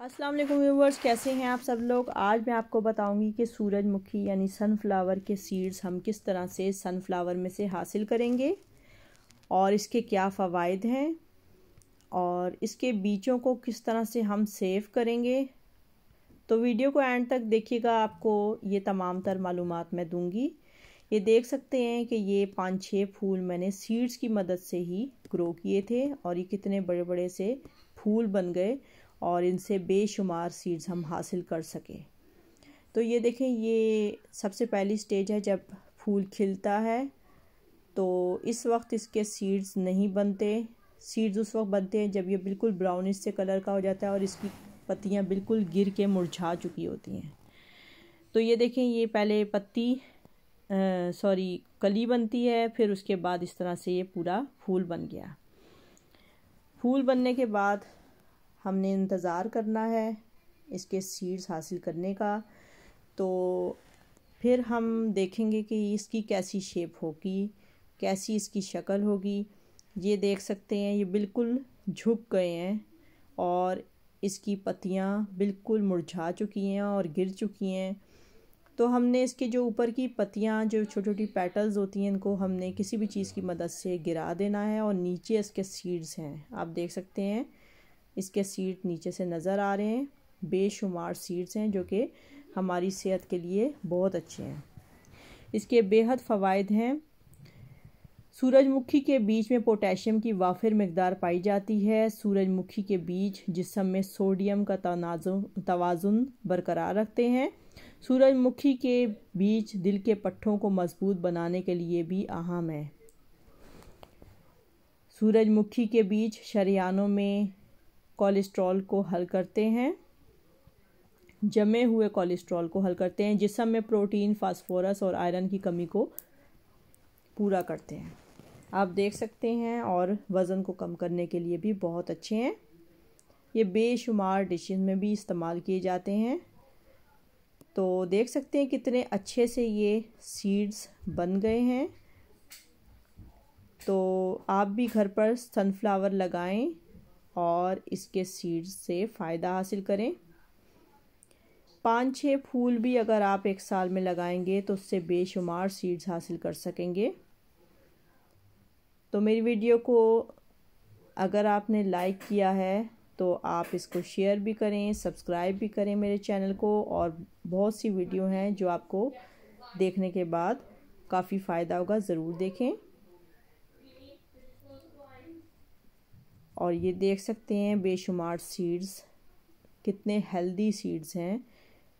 अस्सलाम वालेकुम व्यूवर्स, कैसे हैं आप सब लोग? आज मैं आपको बताऊँगी कि सूरजमुखी यानी सनफ्लावर के सीड्स हम किस तरह से सनफ्लावर में से हासिल करेंगे और इसके क्या फ़वाद हैं और इसके बीजों को किस तरह से हम सेव करेंगे। तो वीडियो को एंड तक देखिएगा, आपको ये तमाम तर मालूम मैं दूँगी। ये देख सकते हैं कि ये पाँच छः फूल मैंने सीड्स की मदद से ही ग्रो किए थे और ये कितने बड़े बड़े से फूल बन गए। और इनसे बेशुमार सीड्स हम हासिल कर सकें। तो ये देखें, ये सबसे पहली स्टेज है जब फूल खिलता है तो इस वक्त इसके सीड्स नहीं बनते। सीड्स उस वक्त बनते हैं जब ये बिल्कुल ब्राउनिश से कलर का हो जाता है और इसकी पत्तियाँ बिल्कुल गिर के मुरझा चुकी होती हैं। तो ये देखें, ये पहले पत्ती सॉरी कली बनती है, फिर उसके बाद इस तरह से ये पूरा फूल बन गया। फूल बनने के बाद हमने इंतज़ार करना है इसके सीड्स हासिल करने का। तो फिर हम देखेंगे कि इसकी कैसी शेप होगी, कैसी इसकी शक्ल होगी। ये देख सकते हैं, ये बिल्कुल झुक गए हैं और इसकी पत्तियाँ बिल्कुल मुरझा चुकी हैं और गिर चुकी हैं। तो हमने इसके जो ऊपर की पत्तियाँ, जो छोटी छोटी पेटल्स होती हैं, इनको हमने किसी भी चीज़ की मदद से गिरा देना है और नीचे इसके सीड्स हैं। आप देख सकते हैं इसके सीड नीचे से नज़र आ रहे हैं। बेशुमार सीड्स हैं जो कि हमारी सेहत के लिए बहुत अच्छे हैं। इसके बेहद फ़वाद हैं। सूरजमुखी के बीज में पोटेशियम की वाफिर मकदार पाई जाती है। सूरजमुखी के बीज जिसम में सोडियम का तवाज़ुन बरकरार रखते हैं। सूरजमुखी के बीज दिल के पट्ठों को मज़बूत बनाने के लिए भी अहम है। सूरजमुखी के बीज शरियानों में कोलेस्ट्रॉल को हल करते हैं, जमे हुए कोलेस्ट्रॉल को हल करते हैं, जिसम में प्रोटीन, फास्फोरस और आयरन की कमी को पूरा करते हैं। आप देख सकते हैं और वज़न को कम करने के लिए भी बहुत अच्छे हैं। ये बेशुमार डिशेस में भी इस्तेमाल किए जाते हैं। तो देख सकते हैं कितने अच्छे से ये सीड्स बन गए हैं। तो आप भी घर पर सनफ्लावर लगाएँ और इसके सीड्स से फ़ायदा हासिल करें। पाँच छः फूल भी अगर आप एक साल में लगाएँगे तो उससे बेशुमार सीड्स हासिल कर सकेंगे। तो मेरी वीडियो को अगर आपने लाइक किया है तो आप इसको शेयर भी करें सब्सक्राइब भी करें मेरे चैनल को और बहुत सी वीडियो हैं जो आपको देखने के बाद काफ़ी फ़ायदा होगा, ज़रूर देखें। और ये देख सकते हैं बेशुमार सीड्स कितने हेल्दी सीड्स हैं।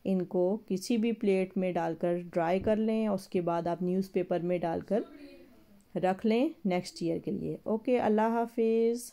इनको किसी भी प्लेट में डालकर ड्राई कर लें और उसके बाद आप न्यूज़पेपर में डालकर रख लें नेक्स्ट ईयर के लिए। ओके अल्लाह हाफिज़।